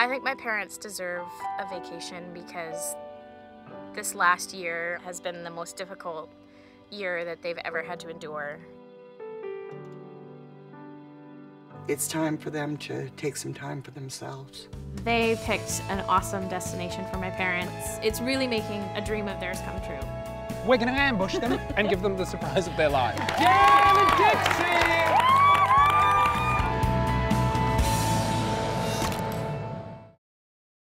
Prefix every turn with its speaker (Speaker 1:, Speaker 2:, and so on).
Speaker 1: I think my parents deserve a vacation because this last year has been the most difficult year that they've ever had to endure.
Speaker 2: It's time for them to take some time for themselves.
Speaker 3: They picked an awesome destination for my parents. It's really making a dream of theirs come true.
Speaker 4: We're going to ambush them and give them the surprise of their life. Yeah!